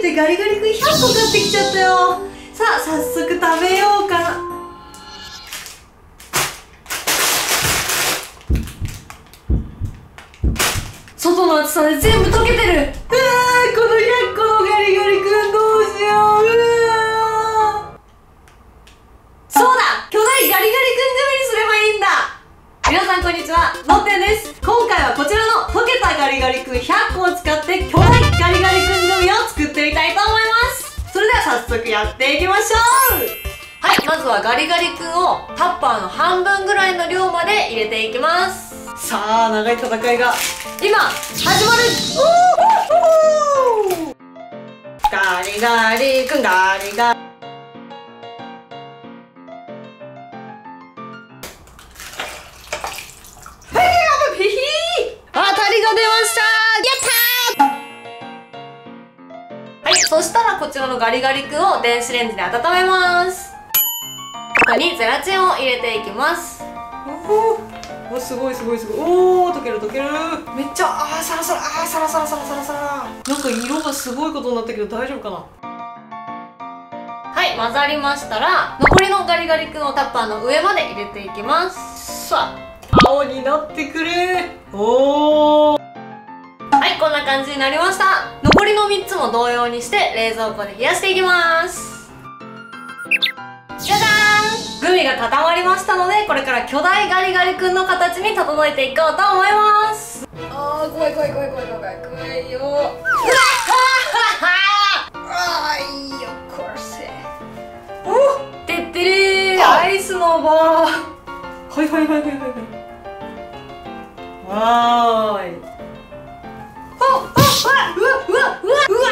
てガリガリ君100個買ってきちゃったよ。さあ早速食べようかな。外の暑さで全部溶けてる。早速やっていきましょう。はいまずはガリガリ君をタッパーの半分ぐらいの量まで入れていきます。さあ長い戦いが。今始まる。ガリガリ君ガリガリはいピヒー。当たりが出ました。やったそしたらこちらのガリガリ君を電子レンジで温めます。ここにゼラチンを入れていきます。おおすごいすごいすごい。おお溶ける溶ける。めっちゃあーサラサラあーサラサラサラサラ。サラなんか色がすごいことになったけど大丈夫かな？はい混ざりましたら残りのガリガリ君をタッパーの上まで入れていきます。さあ青になってくれ。おおはいこんな感じになりました。残りの3つも同様にして冷蔵庫で冷やしていきます。じゃじゃーん！グミが固まりましたのでこれから巨大ガリガリ君の形に整えていこうと思います。あー怖い怖い怖い怖い怖い怖い怖い。よ。うわっはあーいいよ殺せおてってれーアイスの棒はいはいはいはいはいはいわーいうわうわうわうわ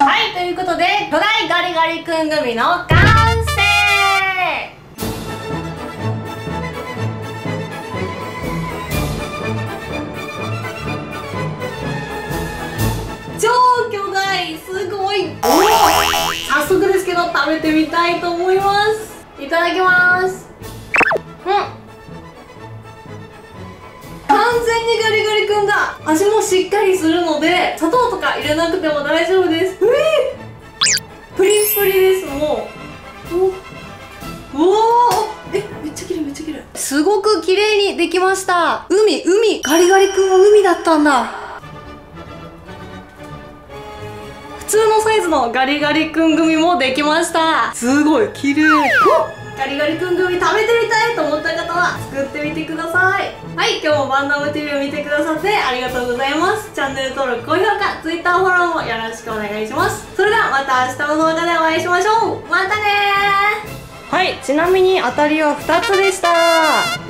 はいということで巨大ガリガリ君グミの完成超巨大すごい早速ですけど食べてみたいと思いますいただきますうん。完全にガリガリ君だ味もしっかりするので砂糖とか入れなくても大丈夫です。えー、プリップリですもう。おおえめっちゃ綺麗めっちゃ綺麗。すごく綺麗にできました。海海。ガリガリ君は海だったんだ。普通のサイズのガリガリ君組もできました。すごい綺麗。ガリガリ君組食べてみたいと思った方は作ってみてください。はい今日もバンダム TV を見てくださってありがとうございます。チャンネル登録高評価 Twitter フォローもよろしくお願いします。それではまた明日の動画でお会いしましょう。またねはいちなみに当たりは2つでした